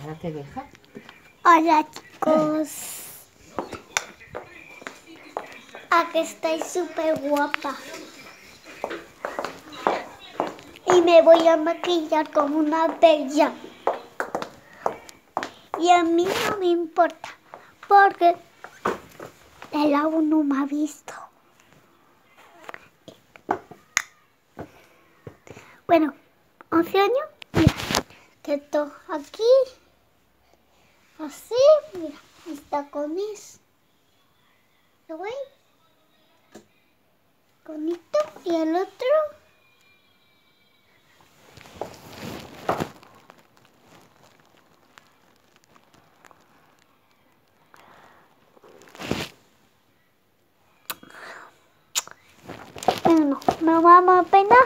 Ahora te deja. Hola chicos. Aquí estoy súper guapa. Y me voy a maquillar como una bella. Y a mí no me importa. Porque el agua no me ha visto. Bueno, hace año, mira, que esto aquí, así, mira, mis tacones. ¿Lo ven? Con esto y el otro. Bueno, no vamos a pena.